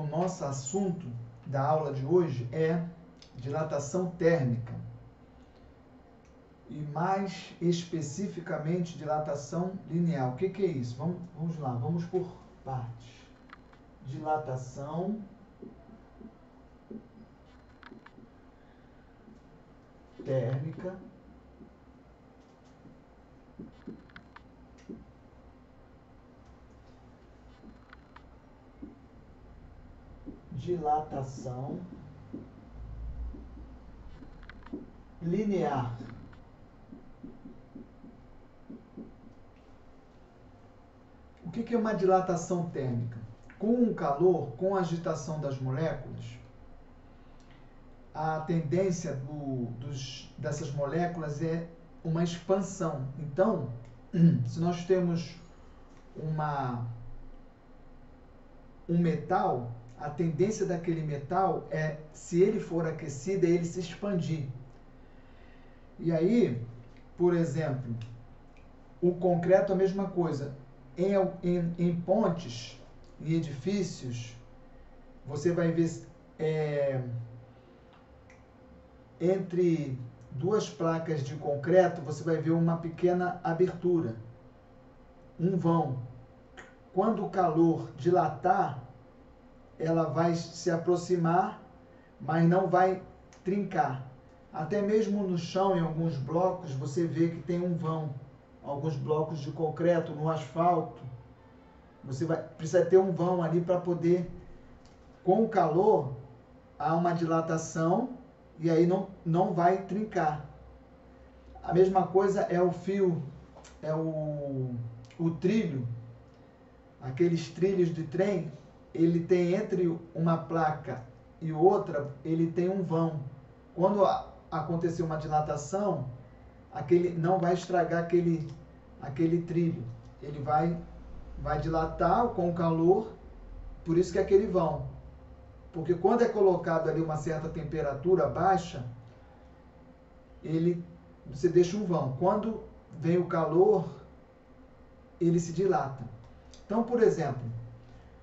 o nosso assunto da aula de hoje é dilatação térmica. E mais especificamente dilatação linear. O que, que é isso? Vamos, vamos lá, vamos por partes. Dilatação térmica dilatação linear. O que é uma dilatação térmica? Com o calor, com a agitação das moléculas, a tendência do, dos, dessas moléculas é uma expansão. Então, se nós temos uma, um metal, a tendência daquele metal é, se ele for aquecido, é ele se expandir. E aí, por exemplo, o concreto é a mesma coisa. Em, em, em pontes, em edifícios, você vai ver é, entre duas placas de concreto, você vai ver uma pequena abertura, um vão. Quando o calor dilatar, ela vai se aproximar, mas não vai trincar. Até mesmo no chão, em alguns blocos, você vê que tem um vão. Alguns blocos de concreto no asfalto. Você vai, precisa ter um vão ali para poder, com o calor, há uma dilatação e aí não, não vai trincar. A mesma coisa é o fio, é o, o trilho, aqueles trilhos de trem, ele tem entre uma placa e outra, ele tem um vão. Quando acontecer uma dilatação, aquele não vai estragar aquele aquele trilho. Ele vai vai dilatar com o calor, por isso que é aquele vão. Porque quando é colocado ali uma certa temperatura baixa, ele você deixa um vão. Quando vem o calor, ele se dilata. Então, por exemplo,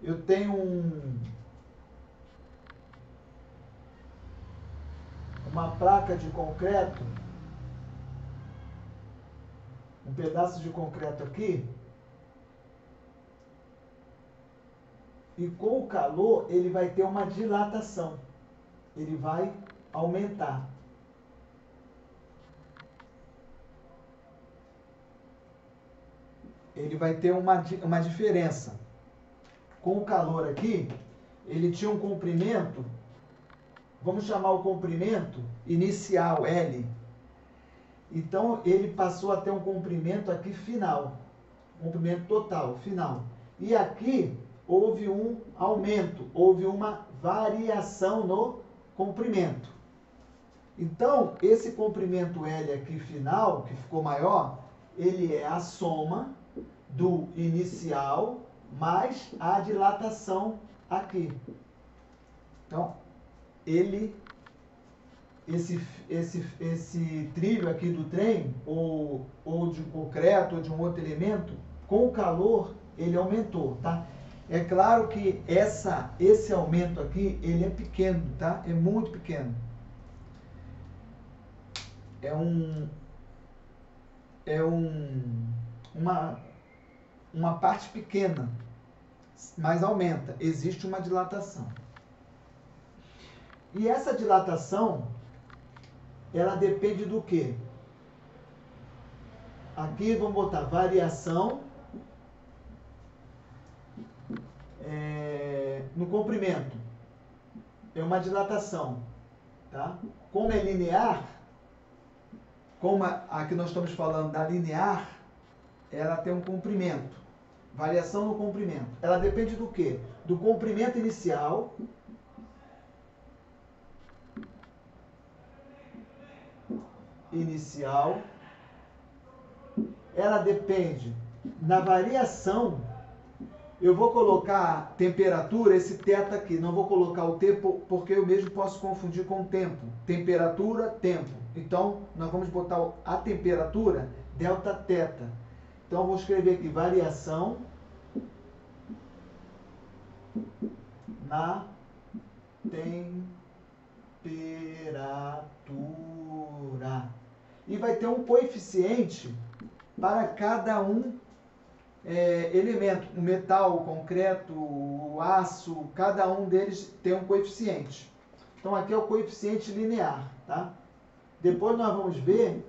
eu tenho um, uma placa de concreto, um pedaço de concreto aqui, e com o calor ele vai ter uma dilatação, ele vai aumentar. Ele vai ter uma, uma diferença com o calor aqui, ele tinha um comprimento, vamos chamar o comprimento inicial L. Então ele passou a ter um comprimento aqui final, comprimento total, final. E aqui houve um aumento, houve uma variação no comprimento. Então, esse comprimento L aqui final, que ficou maior, ele é a soma do inicial mais a dilatação aqui. Então, ele, esse, esse, esse trilho aqui do trem, ou, ou de concreto, ou de um outro elemento, com o calor, ele aumentou, tá? É claro que essa, esse aumento aqui, ele é pequeno, tá? É muito pequeno. É um, é um, uma, uma parte pequena, mas aumenta. Existe uma dilatação. E essa dilatação, ela depende do quê? Aqui vamos botar variação é, no comprimento. É uma dilatação. Tá? Como é linear, como aqui nós estamos falando da linear, ela tem um comprimento. Variação no comprimento. Ela depende do quê? Do comprimento inicial. Inicial. Ela depende na variação. Eu vou colocar temperatura, esse teta aqui. Não vou colocar o tempo, porque eu mesmo posso confundir com tempo. Temperatura, tempo. Então, nós vamos botar a temperatura, delta teta então, vou escrever aqui variação na temperatura. E vai ter um coeficiente para cada um é, elemento. O metal, o concreto, o aço, cada um deles tem um coeficiente. Então aqui é o coeficiente linear. Tá? Depois nós vamos ver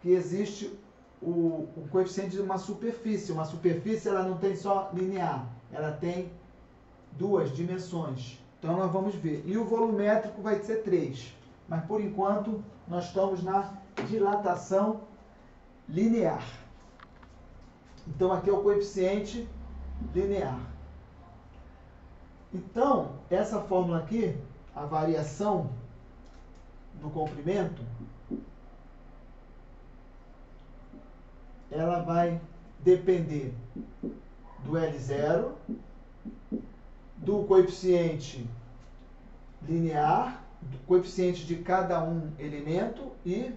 que existe o, o coeficiente de uma superfície. Uma superfície ela não tem só linear, ela tem duas dimensões. Então nós vamos ver. E o volumétrico vai ser 3. Mas por enquanto nós estamos na dilatação linear. Então aqui é o coeficiente linear. Então, essa fórmula aqui, a variação no comprimento, ela vai depender do L0, do coeficiente linear, do coeficiente de cada um elemento e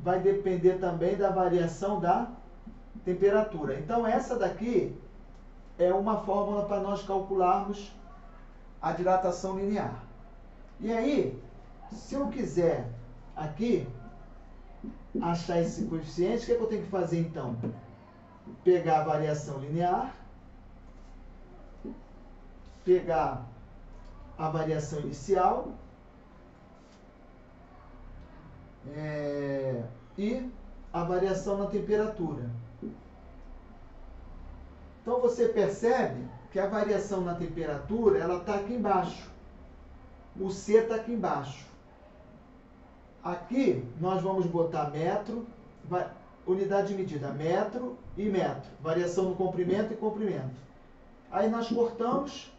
vai depender também da variação da temperatura. Então essa daqui é uma fórmula para nós calcularmos a dilatação linear. E aí, se eu quiser aqui achar esse coeficiente, o que, é que eu tenho que fazer então? Pegar a variação linear, pegar a variação inicial é, e a variação na temperatura. Então você percebe que a variação na temperatura ela está aqui embaixo. O C está aqui embaixo. Aqui nós vamos botar metro, unidade de medida, metro e metro. Variação no comprimento e comprimento. Aí nós cortamos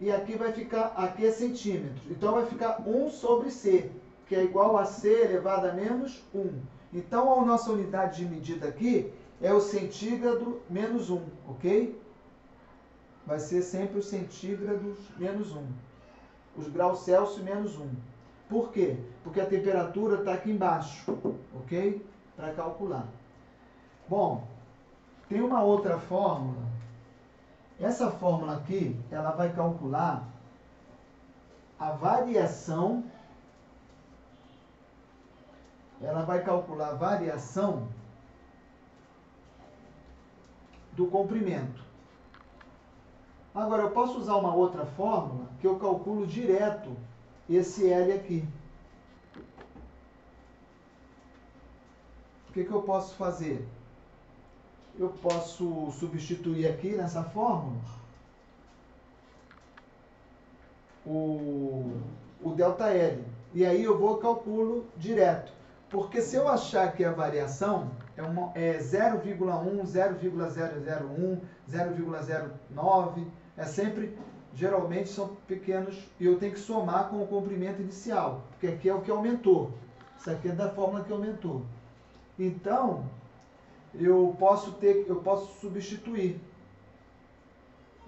e aqui vai ficar, aqui é centímetro. Então vai ficar 1 sobre C, que é igual a C elevado a menos 1. Então a nossa unidade de medida aqui é o centígrado menos 1, ok? Vai ser sempre o centígrado menos 1. Os graus Celsius menos 1. Por quê? Porque a temperatura está aqui embaixo, ok? Para calcular. Bom, tem uma outra fórmula. Essa fórmula aqui, ela vai calcular a variação. Ela vai calcular a variação do comprimento. Agora, eu posso usar uma outra fórmula que eu calculo direto esse L aqui. O que, que eu posso fazer? Eu posso substituir aqui nessa fórmula o, o ΔL. E aí eu vou calculo direto. Porque se eu achar que a variação é, é 0,1, 0,001, 0,09, é sempre geralmente são pequenos e eu tenho que somar com o comprimento inicial, porque aqui é o que aumentou. Isso aqui é da fórmula que aumentou. Então, eu posso ter, eu posso substituir.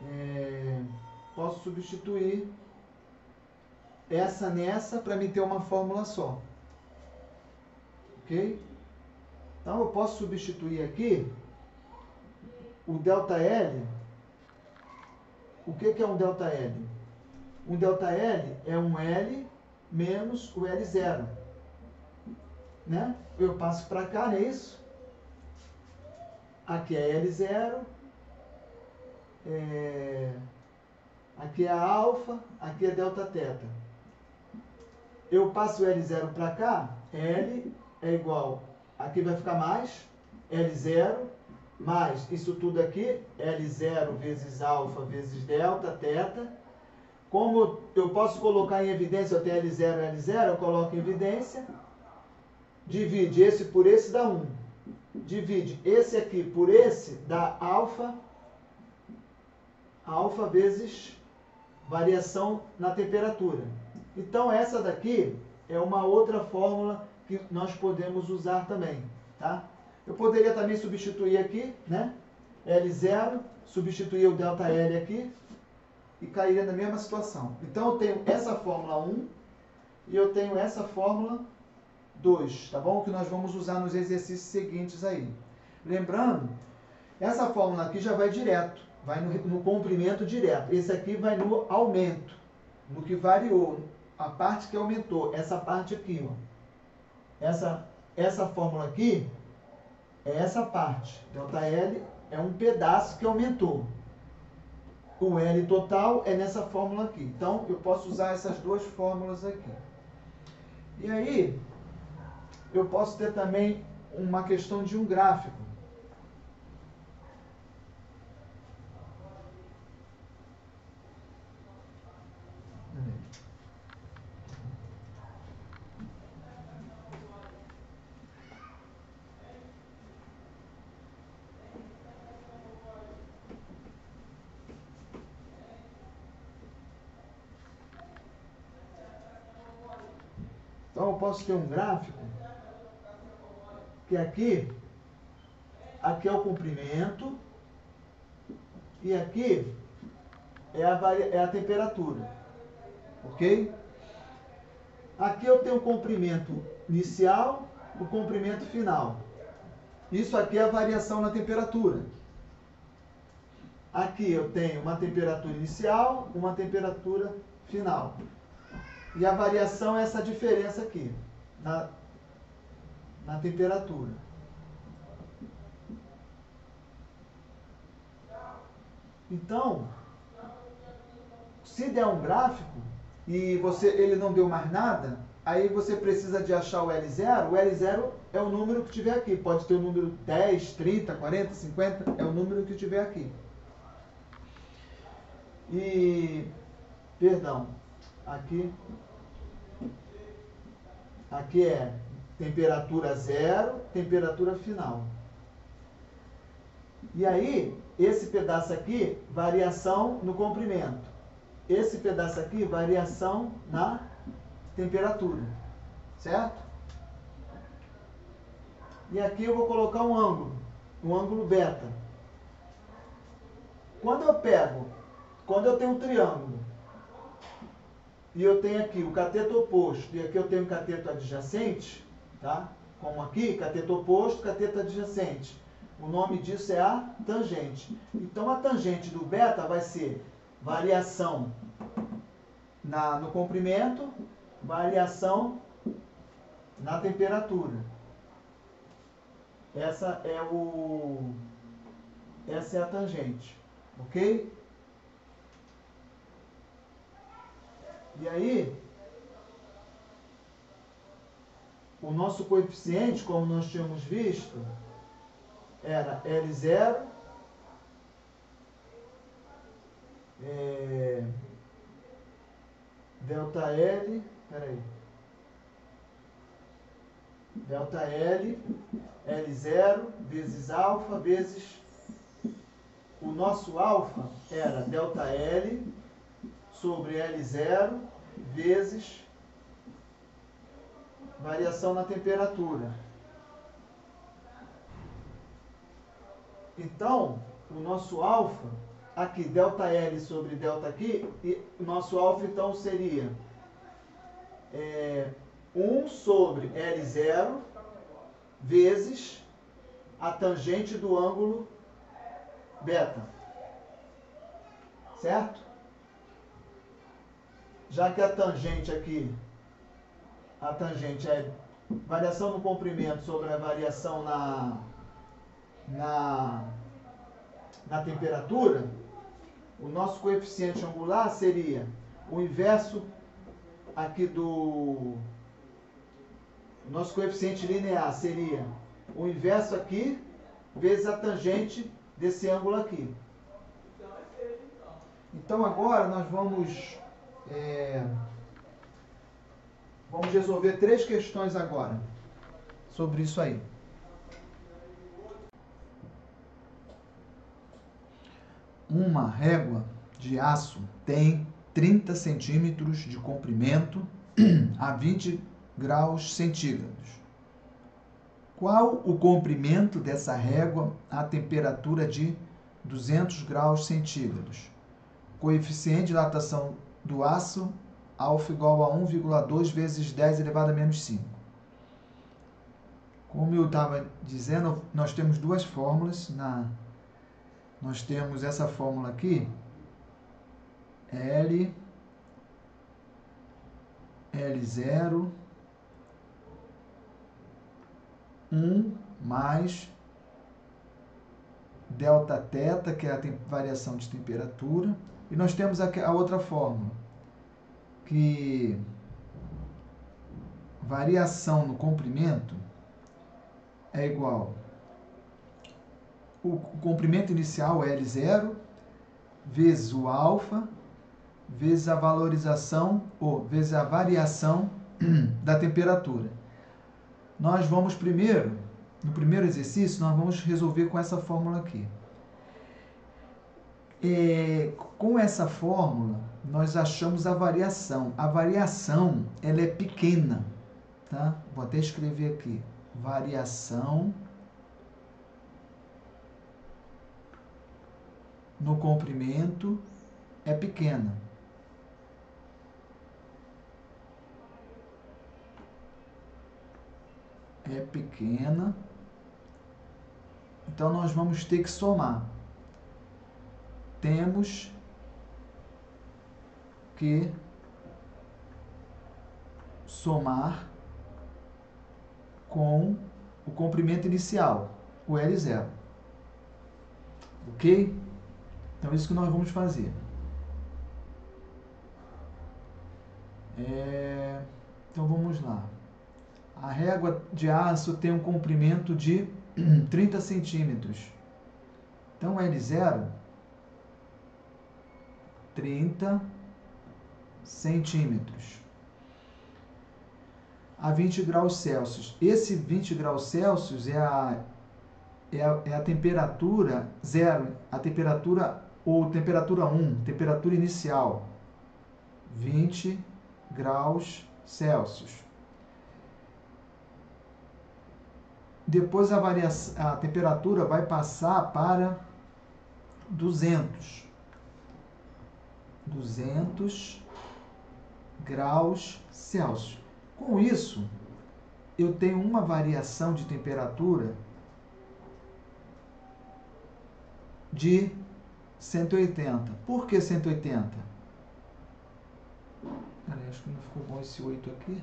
É, posso substituir essa nessa para me ter uma fórmula só. Ok? Então eu posso substituir aqui o ΔL o que, que é um ΔL? Um ΔL é um L menos o L0. Né? Eu passo para cá, não é isso? Aqui é L0. É... Aqui é alfa, aqui é delta teta. Eu passo o L0 para cá, L é igual, aqui vai ficar mais, L0 mais isso tudo aqui, L0 vezes alfa vezes delta, teta. Como eu posso colocar em evidência, eu tenho L0, L0, eu coloco em evidência. Divide esse por esse, dá 1. Divide esse aqui por esse, dá alfa. Alfa vezes variação na temperatura. Então, essa daqui é uma outra fórmula que nós podemos usar também, tá? Eu poderia também substituir aqui, né? L0, substituir o ΔL aqui e cairia na mesma situação. Então eu tenho essa fórmula 1 e eu tenho essa fórmula 2, tá bom? Que nós vamos usar nos exercícios seguintes aí. Lembrando, essa fórmula aqui já vai direto. vai no, no comprimento direto. Esse aqui vai no aumento, no que variou, a parte que aumentou, essa parte aqui, ó. Essa, essa fórmula aqui é essa parte. ΔL é um pedaço que aumentou. O L total é nessa fórmula aqui. Então, eu posso usar essas duas fórmulas aqui. E aí, eu posso ter também uma questão de um gráfico. Então eu posso ter um gráfico que aqui, aqui é o comprimento e aqui é a, é a temperatura, ok? Aqui eu tenho o comprimento inicial, o comprimento final. Isso aqui é a variação na temperatura. Aqui eu tenho uma temperatura inicial, uma temperatura final. E a variação é essa diferença aqui, na, na temperatura. Então, se der um gráfico e você ele não deu mais nada, aí você precisa de achar o L0. O L0 é o número que tiver aqui. Pode ter o número 10, 30, 40, 50, é o número que tiver aqui. E, perdão, Aqui, aqui é temperatura zero, temperatura final. E aí, esse pedaço aqui, variação no comprimento. Esse pedaço aqui, variação na temperatura. Certo? E aqui eu vou colocar um ângulo, um ângulo beta. Quando eu pego, quando eu tenho um triângulo, e eu tenho aqui o cateto oposto e aqui eu tenho o cateto adjacente, tá? Como aqui, cateto oposto, cateto adjacente. O nome disso é a tangente. Então a tangente do beta vai ser variação na, no comprimento, variação na temperatura. Essa é o essa é a tangente, OK? E aí, o nosso coeficiente, como nós tínhamos visto, era L0 é, delta L, peraí, delta L, L0 vezes alfa vezes o nosso alfa era delta L sobre L0 vezes variação na temperatura. Então, o nosso alfa, aqui, delta L sobre delta aqui, e nosso alfa então seria é, 1 sobre L0 vezes a tangente do ângulo beta. Certo? Já que a tangente aqui, a tangente é variação no comprimento sobre a variação na, na, na temperatura, o nosso coeficiente angular seria o inverso aqui do... O nosso coeficiente linear seria o inverso aqui vezes a tangente desse ângulo aqui. Então agora nós vamos é... Vamos resolver três questões agora sobre isso aí. Uma régua de aço tem 30 centímetros de comprimento a 20 graus centígrados. Qual o comprimento dessa régua a temperatura de 200 graus centígrados? Coeficiente de dilatação do aço alfa igual a 1,2 vezes 10 elevado a menos 5. Como eu estava dizendo, nós temos duas fórmulas na, nós temos essa fórmula aqui, L, L0, 1 mais delta teta, que é a variação de temperatura, e nós temos a outra fórmula, que variação no comprimento é igual o comprimento inicial L0 vezes o alfa vezes a valorização ou vezes a variação da temperatura. Nós vamos primeiro, no primeiro exercício, nós vamos resolver com essa fórmula aqui. É, com essa fórmula, nós achamos a variação. A variação, ela é pequena, tá? Vou até escrever aqui. Variação no comprimento é pequena. É pequena. Então nós vamos ter que somar. Temos que somar com o comprimento inicial, o L0. Ok? Então, é isso que nós vamos fazer. É... Então, vamos lá. A régua de aço tem um comprimento de 30 centímetros. Então, L0, 30 centímetros a 20 graus Celsius. Esse 20 graus Celsius é a, é a, é a temperatura zero, a temperatura ou temperatura 1, temperatura inicial, 20 graus Celsius. Depois a, variação, a temperatura vai passar para 200. 200 graus Celsius. Com isso, eu tenho uma variação de temperatura de 180. Por que 180? Peraí, acho que não ficou bom esse 8 aqui.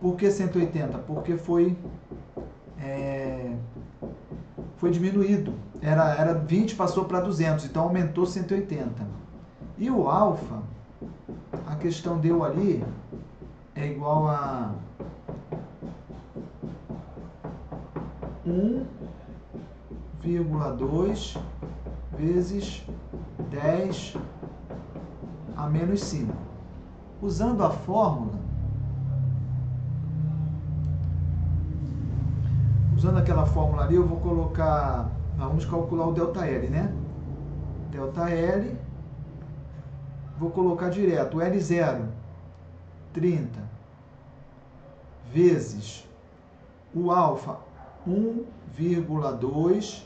Por que 180? Porque foi é, foi diminuído. Era, era 20, passou para 200, então aumentou 180. E o alfa, a questão deu ali, é igual a 1,2 vezes 10 a menos 5. Usando a fórmula, usando aquela fórmula ali, eu vou colocar, vamos calcular o ΔL, né? ΔL, vou colocar direto, o L0, 30, vezes o alfa, 1,2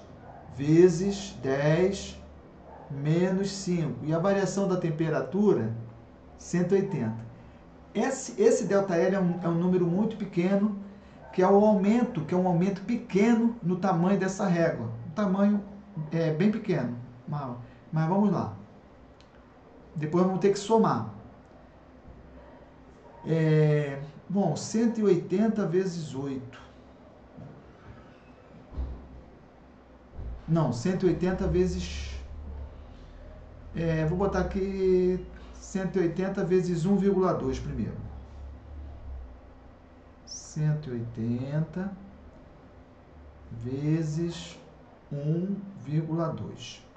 vezes 10 menos 5. E a variação da temperatura, 180. Esse, esse ΔL é um, é um número muito pequeno, que é o aumento, que é um aumento pequeno no tamanho dessa régua. Um tamanho é, bem pequeno. Mas, mas vamos lá. Depois vamos ter que somar. É, bom, 180 vezes 8. Não, 180 vezes. É, vou botar aqui 180 vezes 1,2 primeiro. 180 vezes 1,2.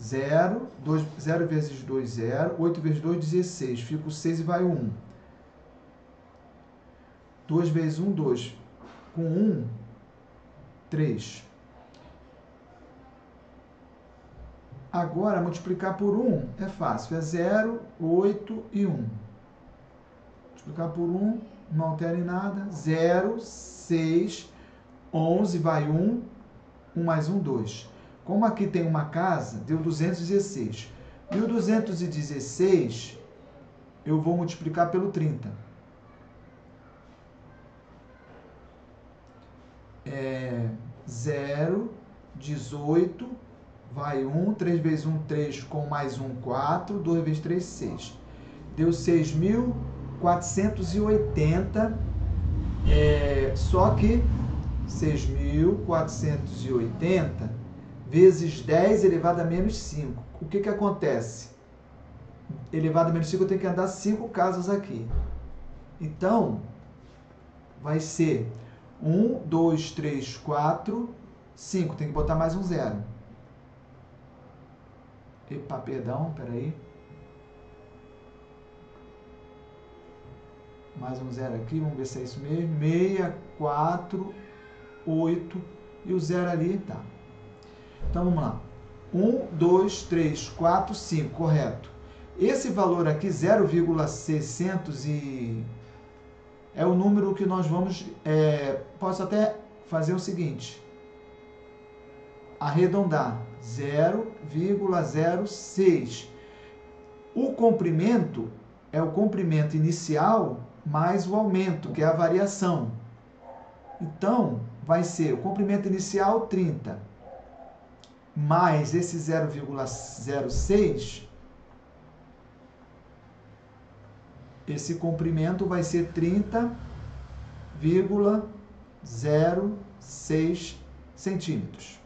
0, 2, 0 vezes 2, 0. 8 vezes 2, 16. Fica o 6 e vai o 1. 2 vezes 1, 2. Com 1, 3. Agora, multiplicar por 1 é fácil. É 0, 8 e 1. Multiplicar por 1, não altera em nada. 0, 6, 11, vai 1. 1 mais 1, 2. Como aqui tem uma casa, deu 216. E o 216 eu vou multiplicar pelo 30. É 0 18, vai 1, 3 vezes 1, 3, com mais 1, 4, 2 vezes 3, 6. Deu 6.480, é, só que 6.480 vezes 10 elevado a menos 5. O que, que acontece? Elevado a menos 5, eu tenho que andar 5 casas aqui. Então, vai ser 1, 2, 3, 4, 5. Tem que botar mais um zero. Epa, perdão, peraí. Mais um zero aqui, vamos ver se é isso mesmo. 6, 4, 8 e o zero ali, tá. Então vamos lá. 1, 2, 3, 4, 5, correto. Esse valor aqui, 0,600 e é o número que nós vamos. É, posso até fazer o seguinte: arredondar 0,06. O comprimento é o comprimento inicial mais o aumento, que é a variação. Então, vai ser o comprimento inicial 30 mais esse 0,06 esse comprimento vai ser 30,06 centímetros.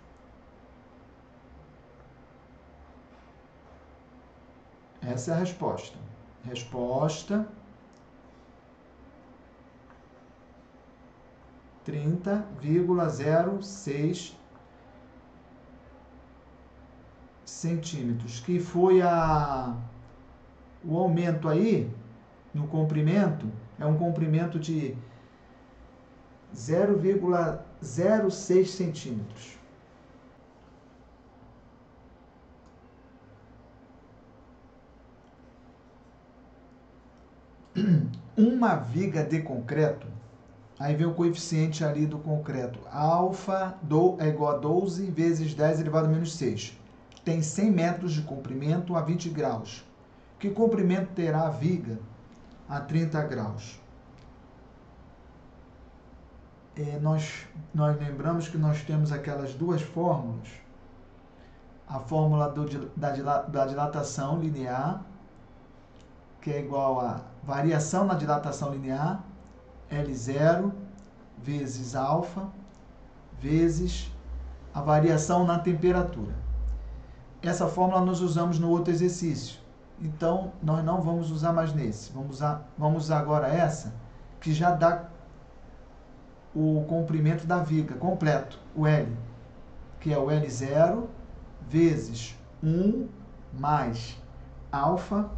Essa é a resposta. Resposta 30,06 centímetros, que foi a o aumento aí no comprimento é um comprimento de 0,06 centímetros. Uma viga de concreto, aí vem o coeficiente ali do concreto, alfa do, é igual a 12 vezes 10 elevado a menos 6. Tem 100 metros de comprimento a 20 graus. Que comprimento terá a viga a 30 graus. É, nós, nós lembramos que nós temos aquelas duas fórmulas. A fórmula do, da, da dilatação linear, que é igual a variação na dilatação linear, L0 vezes alfa, vezes a variação na temperatura. Essa fórmula nós usamos no outro exercício. Então, nós não vamos usar mais nesse. Vamos usar, vamos usar agora essa, que já dá o comprimento da viga completo, o L, que é o L0 vezes 1 mais alfa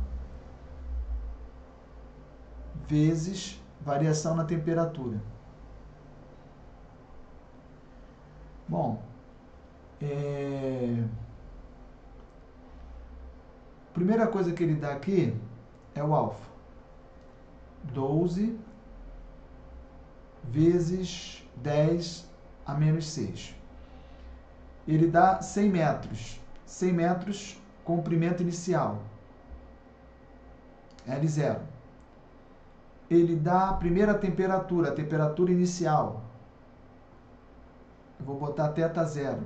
vezes variação na temperatura. Bom, é... Primeira coisa que ele dá aqui é o alfa. 12 vezes 10 a menos 6. Ele dá 100 metros. 100 metros, comprimento inicial. L0. Ele dá a primeira temperatura, a temperatura inicial. Eu vou botar θ zero,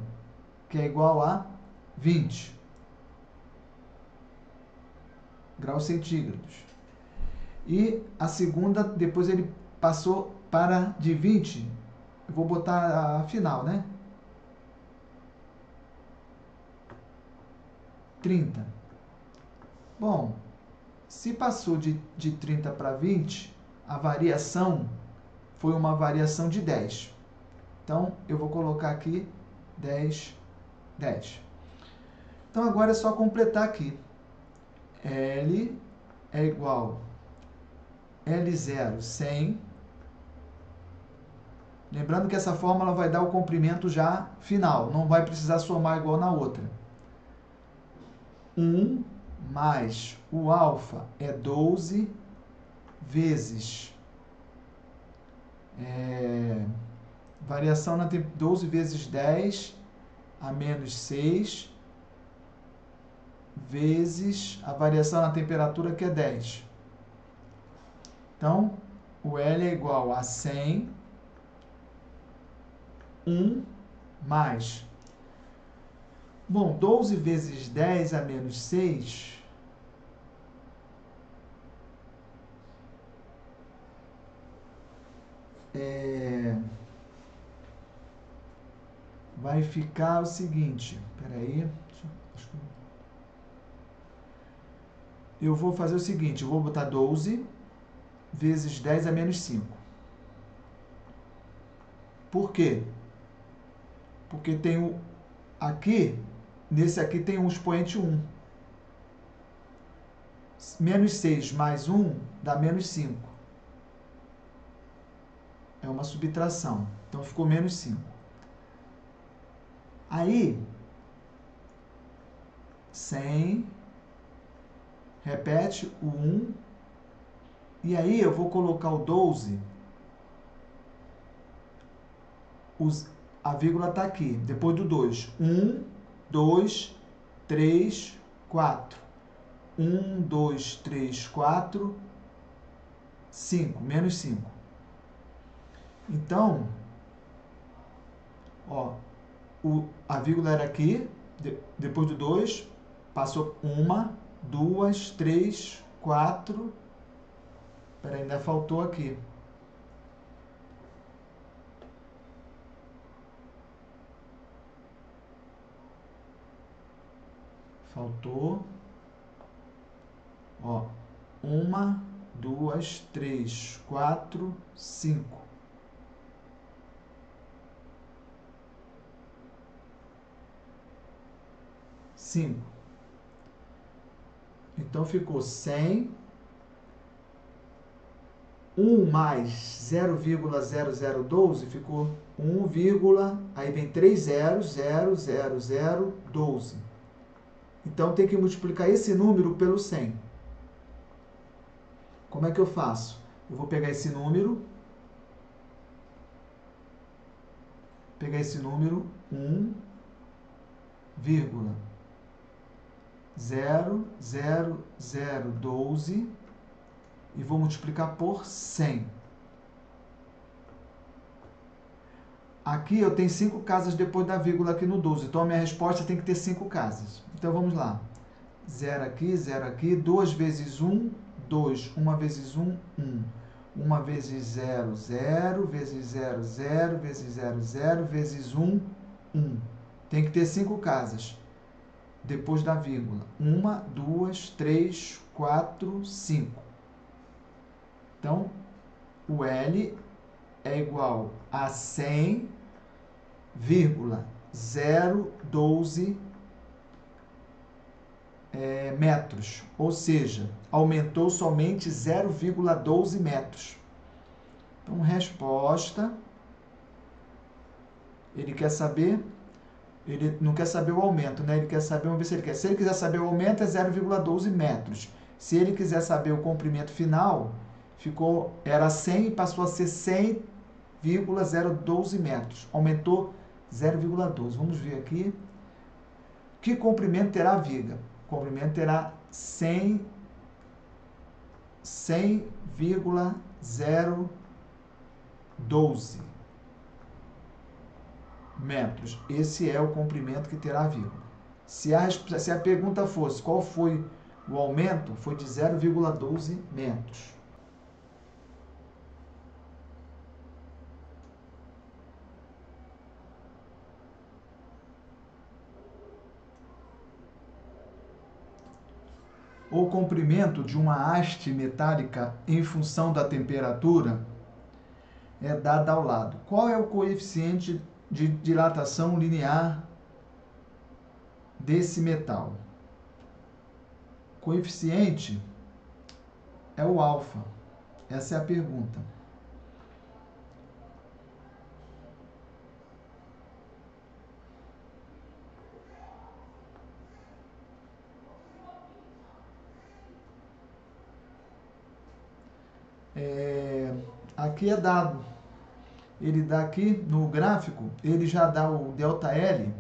que é igual a 20 graus centígrados. E a segunda, depois ele passou para de 20, eu vou botar a final, né? 30. Bom, se passou de, de 30 para 20, a variação foi uma variação de 10. Então, eu vou colocar aqui 10, 10. Então, agora é só completar aqui. L é igual L0, 100. Lembrando que essa fórmula vai dar o comprimento já final, não vai precisar somar igual na outra. 1 mais o alfa é 12 vezes é, variação na 12 vezes 10 a menos 6 vezes a variação na temperatura, que é 10. Então, o L é igual a 100, 1 mais Bom, 12 vezes 10 a menos 6 é, vai ficar o seguinte, peraí, eu vou fazer o seguinte, eu vou botar 12 vezes 10 a menos 5. Por quê? Porque tem o, aqui, nesse aqui tem um expoente 1. Menos 6 mais 1 dá menos 5. É uma subtração. Então ficou menos 5. Aí, 100, repete o 1, e aí eu vou colocar o 12, os, a vírgula está aqui, depois do 2. 1, 2, 3, 4. 1, 2, 3, 4, 5, menos 5. Então, ó, o, a vírgula era aqui, de, depois do 2, passou uma, duas, três, quatro. Peraí, ainda faltou aqui. Faltou. Ó, uma, duas, três, quatro, cinco. 5. Então ficou 100. 1 mais 0,0012 ficou 1, aí vem 3 zeros, 0, 0, 0, 12. Então tem que multiplicar esse número pelo 100. Como é que eu faço? Eu vou pegar esse número, pegar esse número 1, vírgula 0, 0, 0, 12 e vou multiplicar por 100. Aqui eu tenho 5 casas depois da vírgula aqui no 12, então a minha resposta tem que ter 5 casas. Então vamos lá. 0 aqui, 0 aqui, 2 vezes 1, 2. 1 vezes 1, 1. 1 vezes 0, 0, vezes 0, 0, vezes 0, 0, vezes 1, 1. Tem que ter 5 casas depois da vírgula. Uma, duas, três, quatro, cinco. Então, o L é igual a 100, vírgula 012 é, metros, ou seja, aumentou somente 0,12 metros. Então, resposta, ele quer saber ele não quer saber o aumento, né? Ele quer saber, vamos ver se ele quer. Se ele quiser saber o aumento, é 0,12 metros. Se ele quiser saber o comprimento final, ficou era 100 e passou a ser 100,012 metros. Aumentou 0,12. Vamos ver aqui. Que comprimento terá a viga? O comprimento terá 100 100,012 metros. Esse é o comprimento que terá a vírgula. Se a, se a pergunta fosse qual foi o aumento, foi de 0,12 metros. O comprimento de uma haste metálica em função da temperatura é dado ao lado. Qual é o coeficiente de dilatação linear desse metal? Coeficiente é o alfa. Essa é a pergunta. É, aqui é dado ele dá aqui no gráfico, ele já dá o ΔL,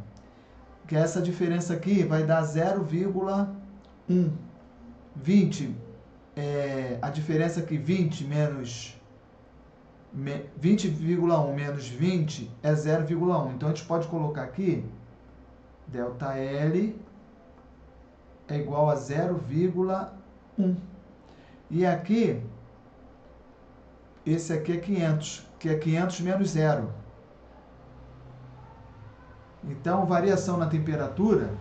que é essa diferença aqui vai dar 0,1. 20, é, a diferença aqui, 20 menos 20,1 menos 20 é 0,1. Então, a gente pode colocar aqui Delta L é igual a 0,1. E aqui, esse aqui é 500, que é 500 menos zero. Então, variação na temperatura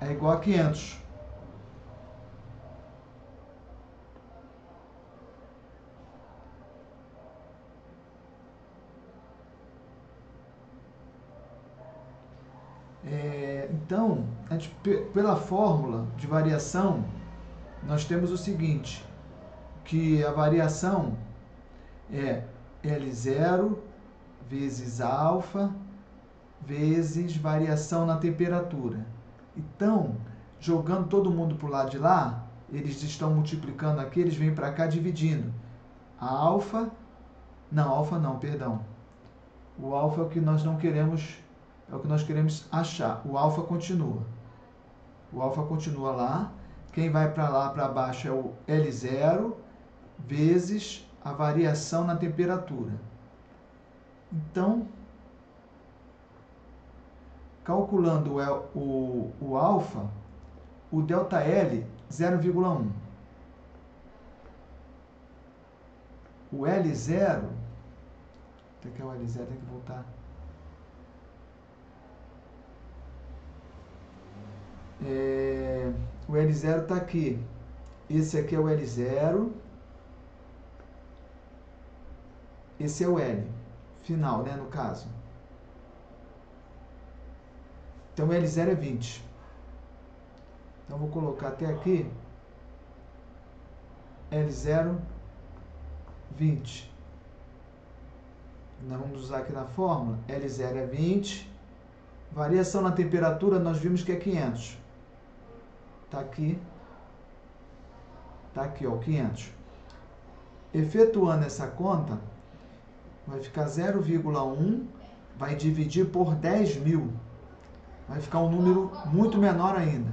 é igual a 500. É, então, gente, pela fórmula de variação, nós temos o seguinte, que a variação é L0 vezes alfa vezes variação na temperatura. Então, jogando todo mundo para o lado de lá, eles estão multiplicando aqui, eles vêm para cá dividindo. Alfa, não, alfa não, perdão. O alfa é o que nós não queremos, é o que nós queremos achar. O alfa continua. O alfa continua lá. Quem vai para lá, para baixo é o L0 vezes a variação na temperatura. Então, calculando o, o, o alfa, o delta L 0,1. O L0, até que é o L0, tem que voltar. É, o L0 está aqui. Esse aqui é o L0. Esse é o L, final, né, no caso. Então L0 é 20. Então vou colocar até aqui L0 20. Nós vamos usar aqui na fórmula L0 é 20. Variação na temperatura nós vimos que é 500. Tá aqui. Tá aqui, ó, 500. Efetuando essa conta, vai ficar 0,1, vai dividir por 10 mil vai ficar um número muito menor ainda.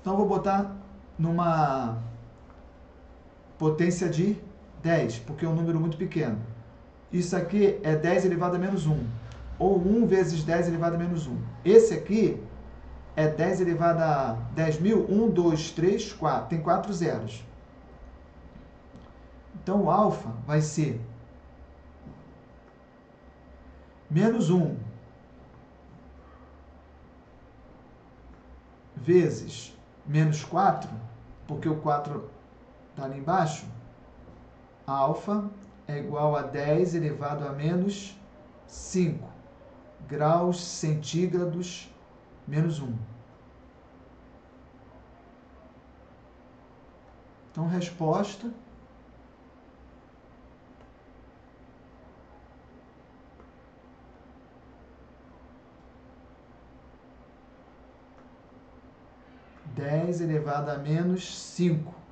Então vou botar numa potência de 10, porque é um número muito pequeno. Isso aqui é 10 elevado a menos 1, ou 1 vezes 10 elevado a menos 1. Esse aqui é 10 elevado a 10 mil, 1, 2, 3, 4, tem 4 zeros. Então o alfa vai ser menos 1 vezes menos 4, porque o 4 está ali embaixo, alfa é igual a 10 elevado a menos 5 graus centígrados menos 1. Então, resposta 10 elevado a menos 5